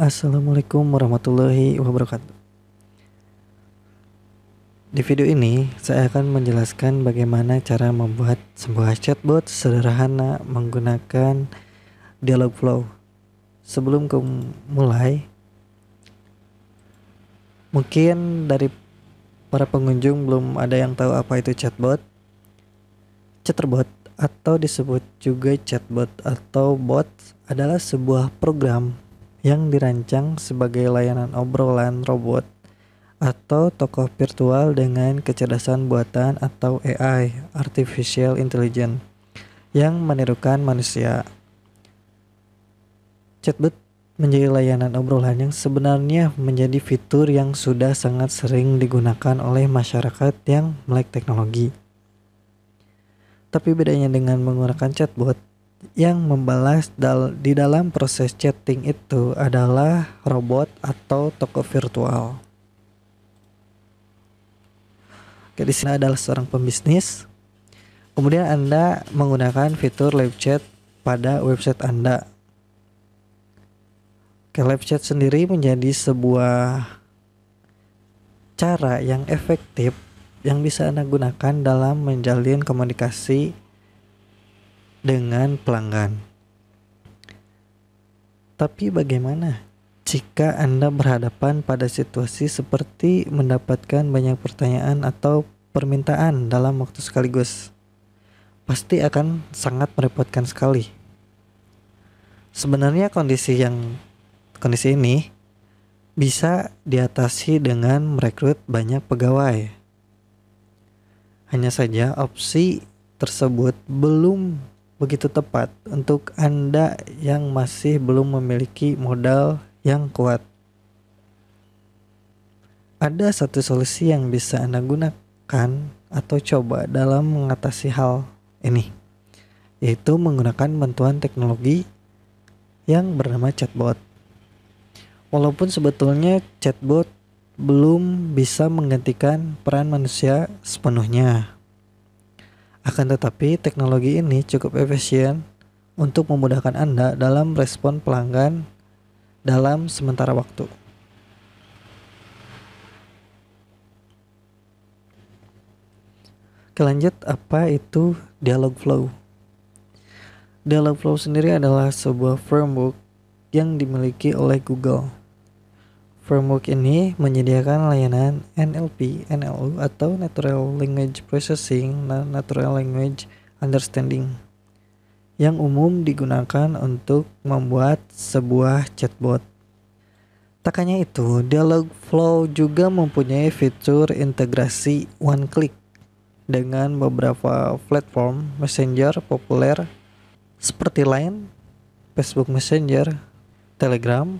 Assalamualaikum warahmatullahi wabarakatuh. Di video ini, saya akan menjelaskan bagaimana cara membuat sebuah chatbot sederhana menggunakan Dialogflow. Sebelum ke mulai, mungkin dari para pengunjung belum ada yang tahu apa itu chatbot. Chatbot atau disebut juga chatbot atau bot adalah sebuah program yang dirancang sebagai layanan obrolan robot atau tokoh virtual dengan kecerdasan buatan atau AI (Artificial Intelligence) yang menirukan manusia. Chatbot menjadi layanan obrolan yang sebenarnya menjadi fitur yang sudah sangat sering digunakan oleh masyarakat yang melek teknologi. Tapi bedanya dengan menggunakan chatbot, yang membalas dal di dalam proses chatting itu adalah robot atau tokoh virtual. Oke, di sini adalah seorang pembisnis. Kemudian Anda menggunakan fitur live chat pada website Anda. Oke, live chat sendiri menjadi sebuah cara yang efektif yang bisa Anda gunakan dalam menjalin komunikasi dengan pelanggan. Tapi bagaimana jika Anda berhadapan pada situasi seperti mendapatkan banyak pertanyaan atau permintaan dalam waktu sekaligus, pasti akan sangat merepotkan sekali. Sebenarnya kondisi yang kondisi ini bisa diatasi dengan merekrut banyak pegawai. Hanya saja opsi tersebut belum begitu tepat untuk Anda yang masih belum memiliki modal yang kuat. Ada satu solusi yang bisa Anda gunakan atau coba dalam mengatasi hal ini, yaitu menggunakan bantuan teknologi yang bernama chatbot. Walaupun sebetulnya chatbot belum bisa menggantikan peran manusia sepenuhnya. Akan tetapi teknologi ini cukup efisien untuk memudahkan Anda dalam respon pelanggan dalam sementara waktu. Oke lanjut, apa itu Dialogflow? Dialogflow sendiri adalah sebuah framework yang dimiliki oleh Google. Framework ini menyediakan layanan NLP, NLU atau Natural Language Processing dan Natural Language Understanding yang umum digunakan untuk membuat sebuah chatbot. Tak hanya itu, Dialogflow juga mempunyai fitur integrasi one click dengan beberapa platform messenger populer seperti Line, Facebook Messenger, Telegram,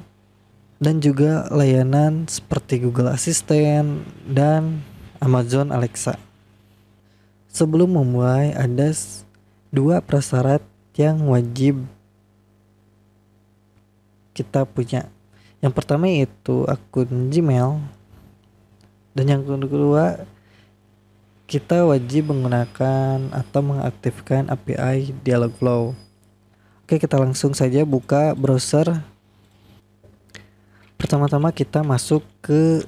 dan juga layanan seperti Google Assistant dan Amazon Alexa. Sebelum memulai, ada dua prasyarat yang wajib kita punya. Yang pertama itu akun Gmail dan yang kedua kita wajib menggunakan atau mengaktifkan API Dialogflow. Oke, kita langsung saja buka browser. Pertama-tama kita masuk ke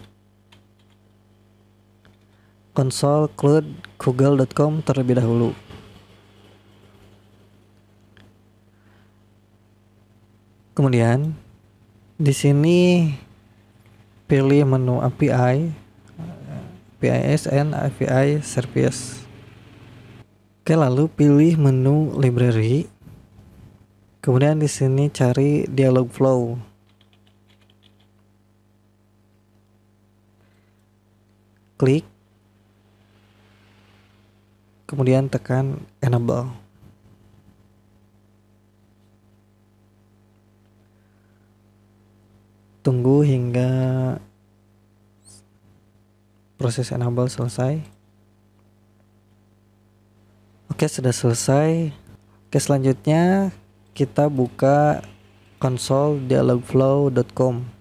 konsol cloud google.com terlebih dahulu. Kemudian di sini pilih menu API, PISN API Service. Oke, lalu pilih menu library. Kemudian di sini cari Dialogflow. Klik. Kemudian tekan enable. tunggu hingga proses enable selesai oke sudah selesai oke selanjutnya kita buka konsol dialogflow.com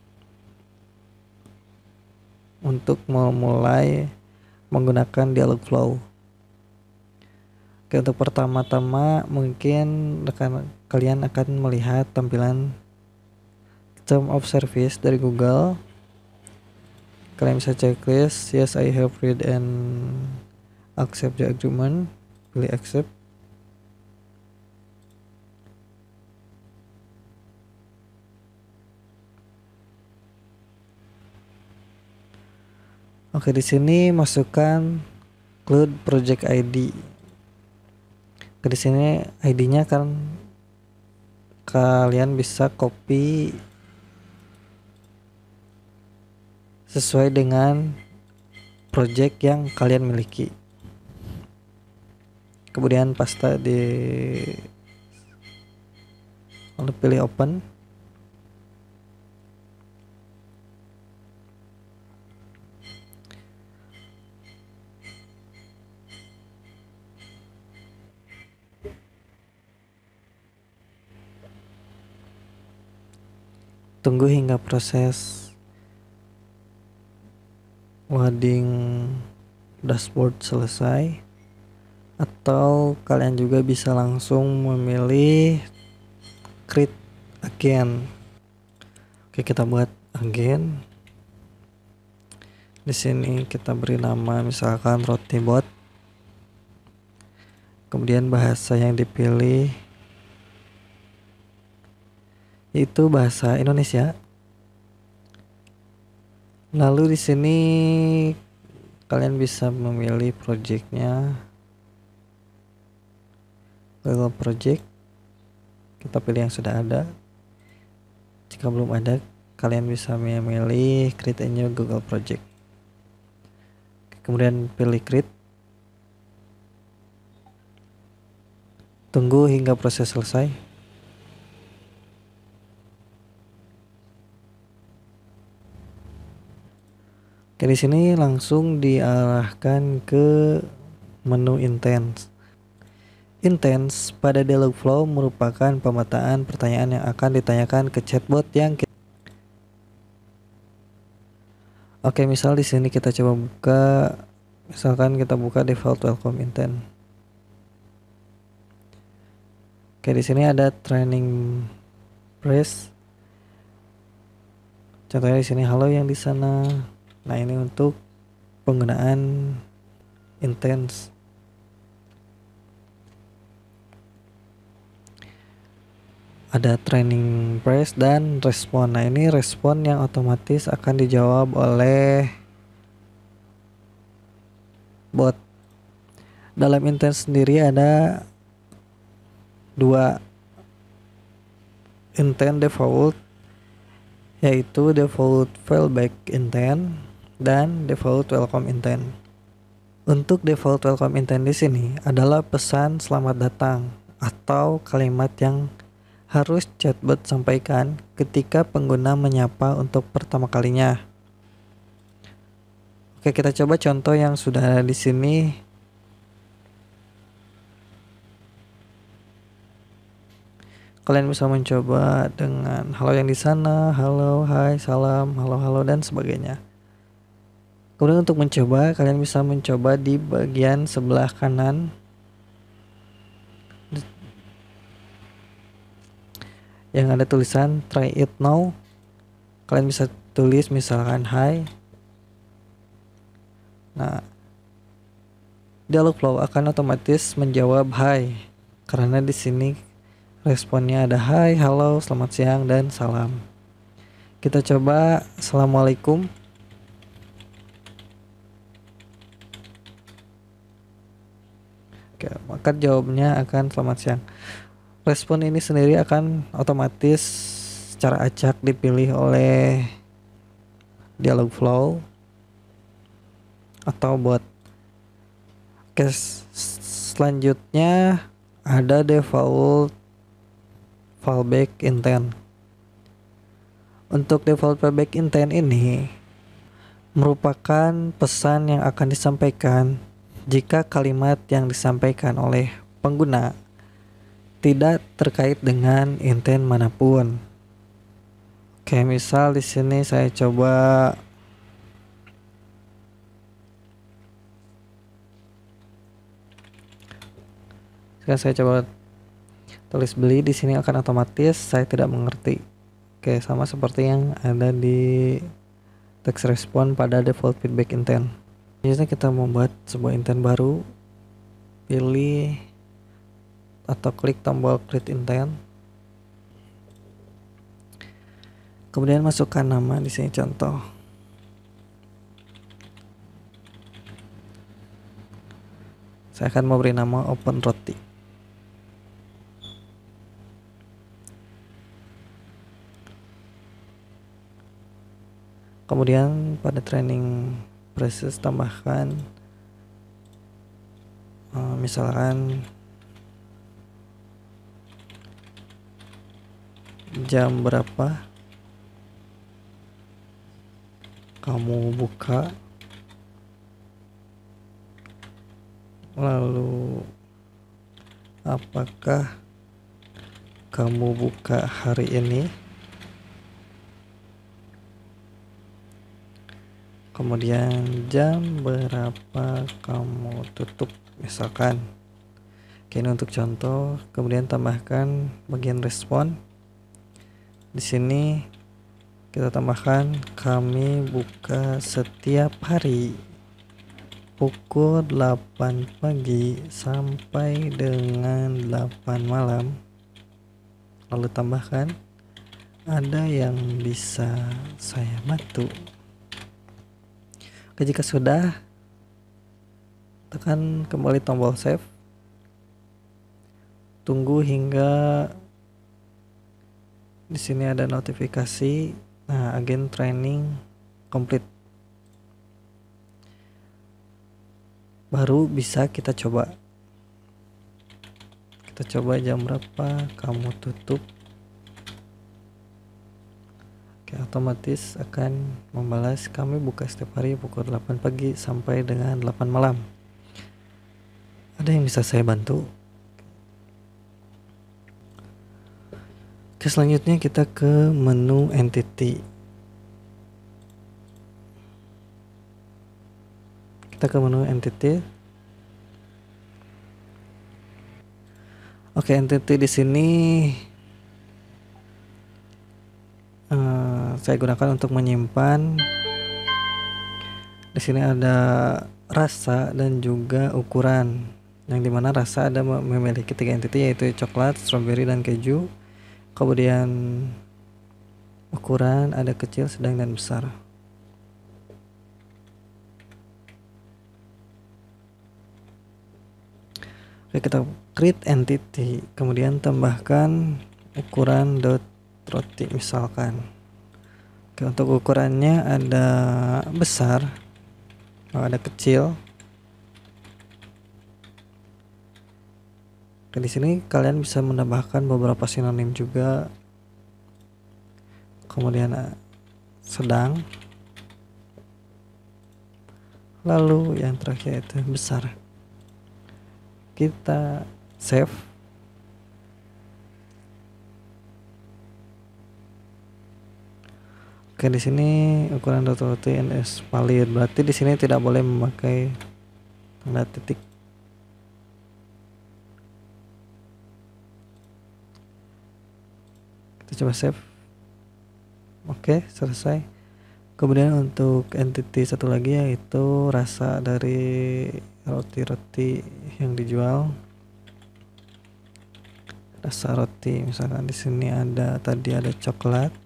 untuk memulai menggunakan dialogflow oke untuk pertama-tama mungkin rekan kalian akan melihat tampilan term of service dari Google. Kalian bisa checklist yes I have read and accept the agreement. Pilih accept Oke, di sini masukkan include project ID. Di sini ID-nya kan kalian bisa copy sesuai dengan project yang kalian miliki. Kemudian pasta di lalu pilih open tunggu hingga proses loading dashboard selesai atau kalian juga bisa langsung memilih create again. Oke kita buat again. Di sini kita beri nama misalkan roti bot. Kemudian bahasa yang dipilih itu bahasa Indonesia. Lalu di sini kalian bisa memilih projectnya Google Project. Kita pilih yang sudah ada. Jika belum ada, kalian bisa memilih create a new Google Project. Kemudian pilih create. Tunggu hingga proses selesai. Di sini langsung diarahkan ke menu intense. Intense pada dialog flow merupakan pemetaan pertanyaan yang akan ditanyakan ke chatbot yang kita Oke, misal di sini kita coba buka misalkan kita buka default welcome intent. Oke, di sini ada training press. Contohnya di sini halo yang di sana. Nah, ini untuk penggunaan intens. Ada training press dan respon. Nah, ini respon yang otomatis akan dijawab oleh bot. Dalam intens sendiri ada dua intent default yaitu default fallback intent dan default welcome intent. Untuk default welcome intent di sini adalah pesan selamat datang atau kalimat yang harus chatbot sampaikan ketika pengguna menyapa untuk pertama kalinya. Oke, kita coba contoh yang sudah ada di sini. Kalian bisa mencoba dengan halo yang di sana, halo, hai, salam, halo, halo dan sebagainya. Kemudian untuk mencoba, kalian bisa mencoba di bagian sebelah kanan. Yang ada tulisan try it now. Kalian bisa tulis misalkan hi. Nah, dialog flow akan otomatis menjawab hi karena di sini responnya ada hai, halo, selamat siang dan salam. Kita coba assalamualaikum. Maka jawabnya akan selamat siang. Respon ini sendiri akan otomatis secara acak dipilih oleh dialog flow atau bot. Oke, selanjutnya ada default fallback intent. Untuk default fallback intent ini merupakan pesan yang akan disampaikan jika kalimat yang disampaikan oleh pengguna tidak terkait dengan intent mana pun. Oke, misal di sini saya coba Sekarang saya coba tulis beli di sini akan otomatis saya tidak mengerti. Oke, sama seperti yang ada di text respon pada default feedback intent. Biasanya kita membuat sebuah intent baru, pilih atau klik tombol create intent. Kemudian masukkan nama di sini contoh. Saya akan memberi nama open roti. kemudian pada training process tambahkan. Uh, misalkan jam berapa kamu buka lalu apakah kamu buka hari ini kemudian jam berapa kamu tutup? Misalkan Oke, ini untuk contoh kemudian tambahkan bagian respon. Di sini kita tambahkan kami buka setiap hari pukul 8 pagi sampai dengan 8 malam. Lalu tambahkan ada yang bisa saya bantu Oke, jika sudah tekan kembali tombol save. Tunggu hingga di sini ada notifikasi. Nah, agen training complete. Baru bisa kita coba. Kita coba jam berapa kamu tutup Oke, otomatis akan membalas kami buka setiap hari pukul 8 pagi sampai dengan 8 malam. Ada yang bisa saya bantu? Oke, selanjutnya kita ke menu entity. Kita ke menu entity. Oke, entity di sini uh, saya gunakan untuk menyimpan. Di sini ada rasa dan juga ukuran yang di mana rasa ada memiliki tiga entity yaitu coklat, strawberry dan keju. Kemudian ukuran ada kecil, sedang dan besar. Oke kita create entity kemudian tambahkan ukuran dot roti misalkan. Oke, untuk ukurannya ada besar ada kecil. Oke, di sini kalian bisa menambahkan beberapa sinonim juga. Kemudian eh, sedang. Lalu yang terakhir itu besar. Kita save Oke di sini ukuran roti NS valid berarti di sini tidak boleh memakai tanda titik. Kita coba save. Oke selesai. Kemudian untuk entity satu lagi yaitu rasa dari roti-roti yang dijual. Rasa roti misalkan di sini ada tadi ada coklat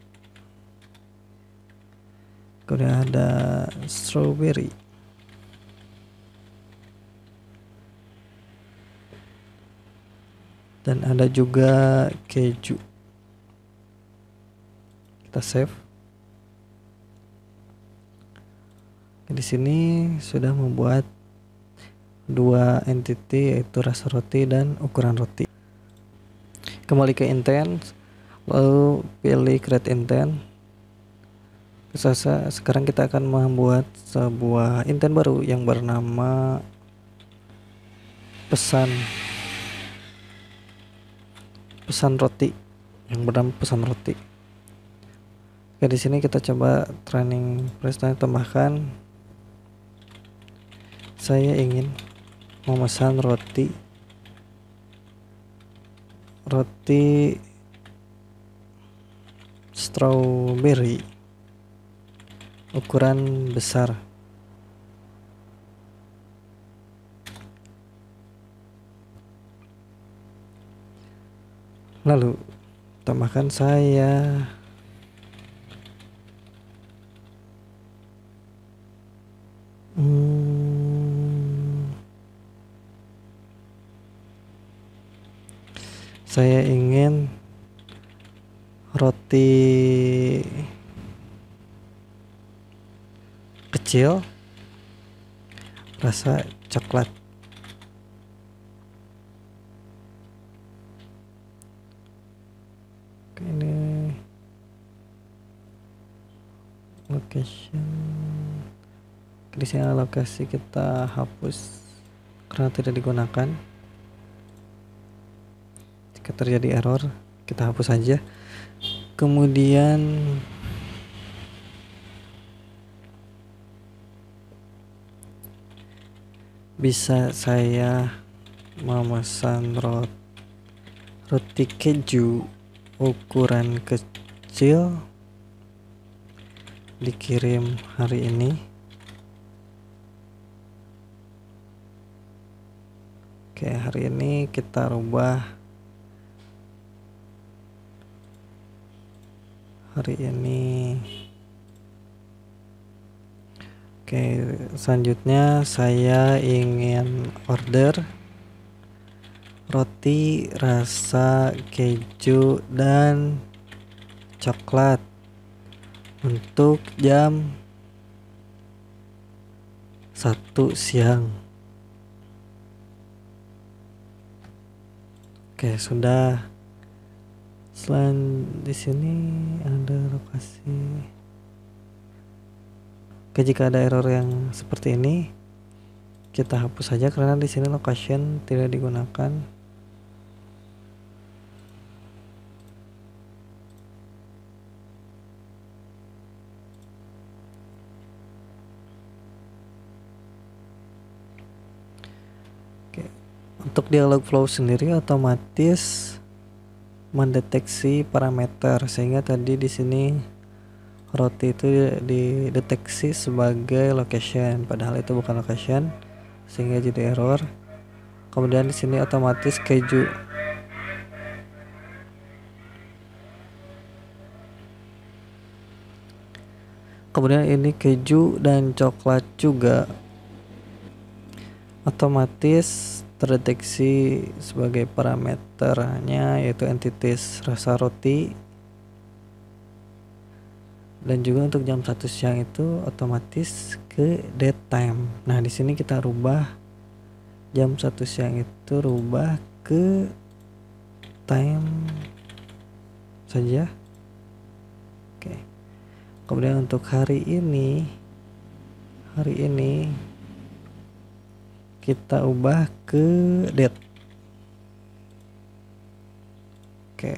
kemudian ada strawberry. Dan ada juga keju. Kita save. Di sini sudah membuat dua entity yaitu rasa roti dan ukuran roti. Kembali ke intent lalu pilih create intent Sasa, sekarang kita akan membuat sebuah intent baru yang bernama pesan. Pesan roti yang bernama pesan roti. Oke, di sini kita coba training prestasi tambahkan. Saya ingin memesan roti. Roti strawberry ukuran besar. Lalu tambahkan saya. Hmm, saya ingin roti kecil rasa coklat. Ini location. Di sini lokasi kita hapus karena tidak digunakan. Jika terjadi error kita hapus saja kemudian bisa saya memesan roti, roti keju ukuran kecil dikirim hari ini. Oke hari ini kita rubah. Hari ini oke selanjutnya saya ingin order roti rasa keju dan coklat untuk jam satu siang. Oke sudah. Selain di sini ada lokasi oke jika ada error yang seperti ini kita hapus saja karena di sini location tidak digunakan. Untuk dialog flow sendiri otomatis mendeteksi parameter sehingga tadi di sini roti itu dideteksi sebagai location padahal itu bukan location sehingga jadi error. Kemudian di sini otomatis keju. Kemudian ini keju dan coklat juga. Otomatis terdeteksi sebagai parameternya yaitu entitas rasa roti dan juga untuk jam satu siang itu otomatis ke date time. Nah, di sini kita rubah jam satu siang itu rubah ke time saja. Oke. Kemudian untuk hari ini hari ini kita ubah ke date oke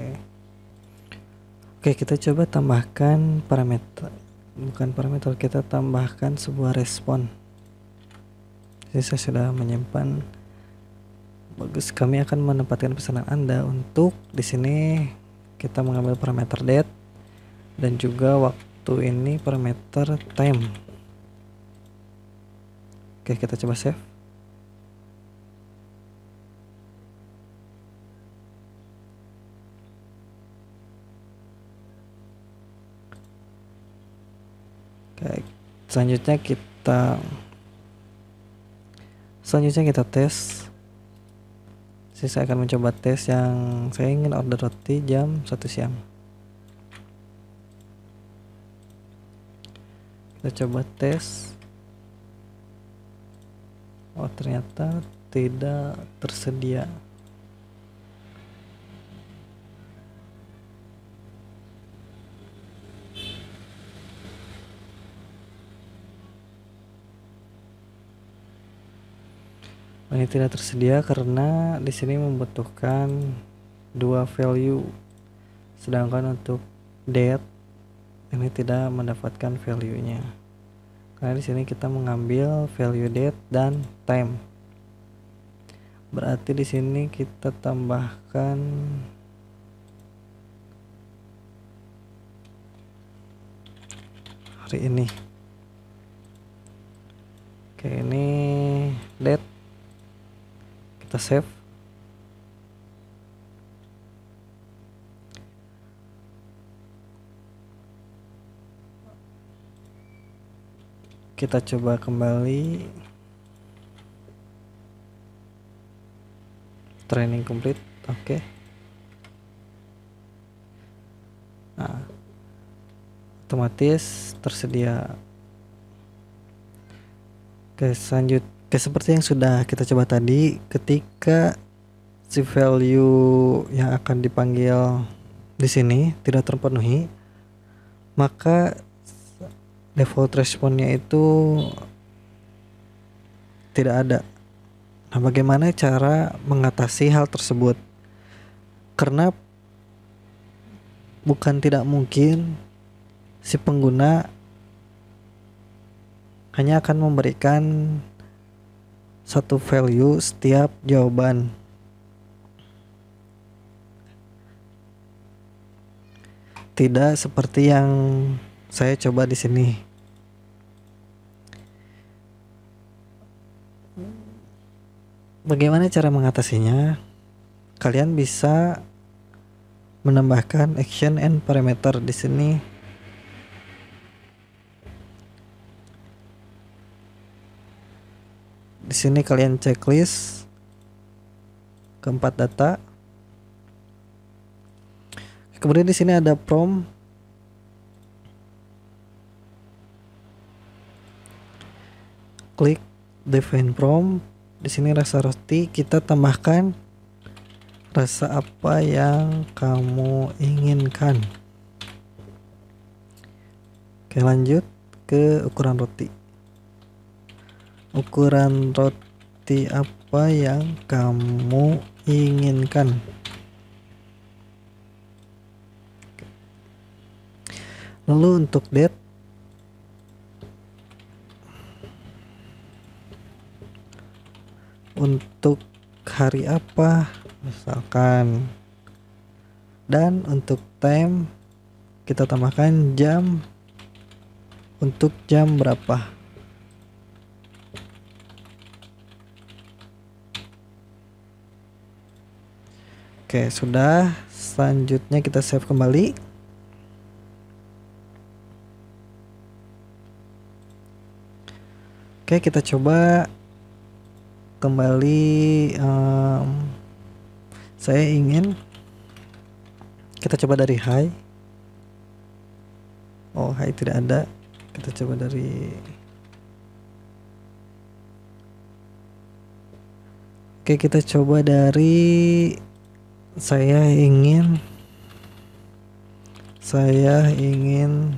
oke kita coba tambahkan parameter bukan parameter kita tambahkan sebuah respon. Jadi saya sudah menyimpan. Bagus kami akan menempatkan pesanan anda untuk di sini kita mengambil parameter date dan juga waktu ini parameter time. Oke kita coba save Oke, selanjutnya kita selanjutnya kita tes. saya akan mencoba tes yang saya ingin order roti jam 1 siang. Kita coba tes. Oh, ternyata tidak tersedia. Ini tidak tersedia karena di sini membutuhkan dua value. Sedangkan untuk date ini tidak mendapatkan value-nya. Karena di sini kita mengambil value date dan time. Berarti di sini kita tambahkan hari ini. Oke ini date kita save. Kita coba kembali. Training complete. Oke. Okay. nah otomatis tersedia. Oke selanjut oke seperti yang sudah kita coba tadi ketika si value yang akan dipanggil di sini tidak terpenuhi maka default responnya itu tidak ada. Nah, bagaimana cara mengatasi hal tersebut? Karena bukan tidak mungkin si pengguna hanya akan memberikan satu value setiap jawaban. Tidak seperti yang saya coba di sini. Bagaimana cara mengatasinya? Kalian bisa menambahkan action and parameter di sini. Di sini kalian checklist. Keempat data. Kemudian di sini ada prompt. Klik define prompt. Di sini rasa roti. Kita tambahkan rasa apa yang kamu inginkan. Oke lanjut ke ukuran roti ukuran roti apa yang kamu inginkan? Lalu untuk date? Untuk hari apa? Misalkan. Dan untuk time kita tambahkan jam. Untuk jam berapa Oke sudah. Selanjutnya kita save kembali. Oke kita coba kembali um, saya ingin kita coba dari high oh high tidak ada. Kita coba dari oke kita coba dari saya ingin saya ingin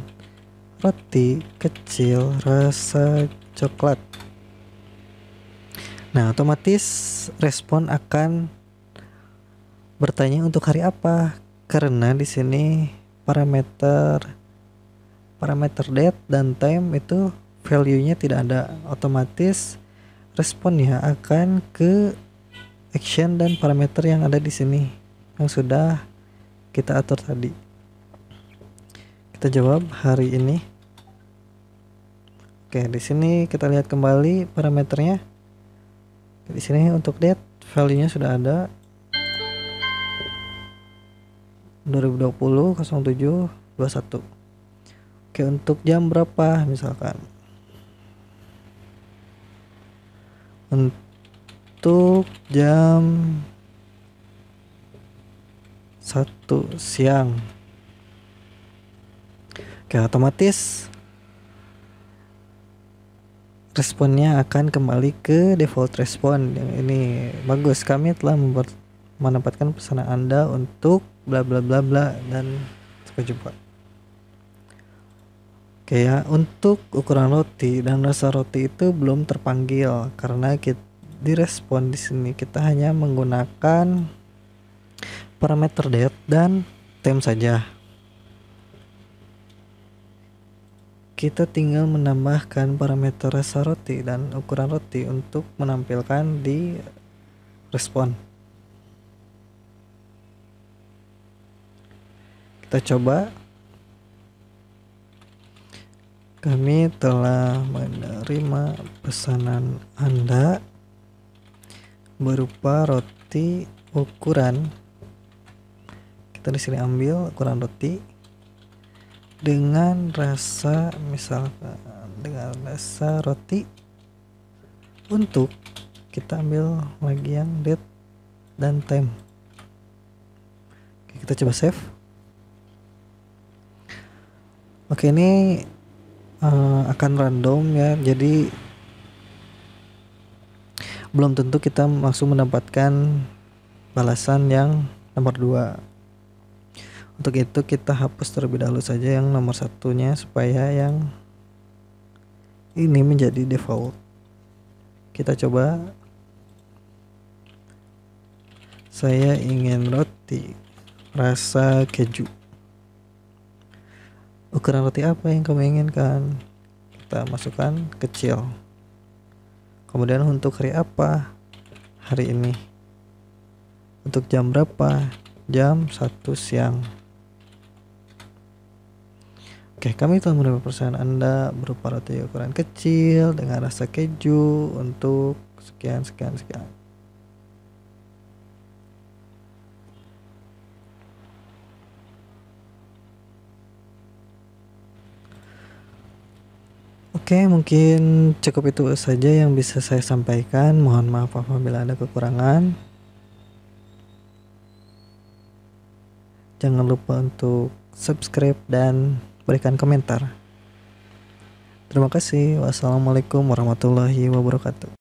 roti kecil rasa coklat. Nah, otomatis respon akan bertanya untuk hari apa karena di sini parameter parameter date dan time itu value-nya tidak ada. Otomatis responnya akan ke action dan parameter yang ada di sini yang sudah. Kita atur tadi. Kita jawab hari ini. Oke di sini kita lihat kembali parameternya. Di sini untuk date value-nya sudah ada. 2020 07 21 Oke untuk jam berapa misalkan? Untuk jam satu siang. Oke otomatis responnya akan kembali ke default respon. Yang ini bagus. Kami telah membuat menempatkan pesanan anda untuk bla bla bla bla dan sampai jumpa. Oke ya. Untuk ukuran roti dan rasa roti itu belum terpanggil karena kita direspon di sini. Kita hanya menggunakan parameter date dan time saja. Kita tinggal menambahkan parameter rasa roti dan ukuran roti untuk menampilkan di respon. Kita coba. Kami telah menerima pesanan Anda berupa roti ukuran kita di sini ambil ukuran roti dengan rasa misalkan dengan rasa roti untuk kita ambil lagi yang date dan time. Oke, kita coba save. Oke ini uh, akan random ya. Jadi belum tentu kita langsung mendapatkan balasan yang nomor 2 untuk itu kita hapus terlebih dahulu saja yang nomor satunya supaya yang ini menjadi default. Kita coba. Saya ingin roti rasa keju. Ukuran roti apa yang kamu inginkan? Kita masukkan kecil. Kemudian untuk hari apa hari ini? Untuk jam berapa? Jam 1 siang Oke, kami telah menerima pesanan Anda berupa roti ukuran kecil dengan rasa keju untuk sekian sekian sekian. Oke, mungkin cukup itu saja yang bisa saya sampaikan. Mohon maaf apabila ada kekurangan. Jangan lupa untuk subscribe dan berikan komentar. Terima kasih. Wassalamualaikum warahmatullahi wabarakatuh.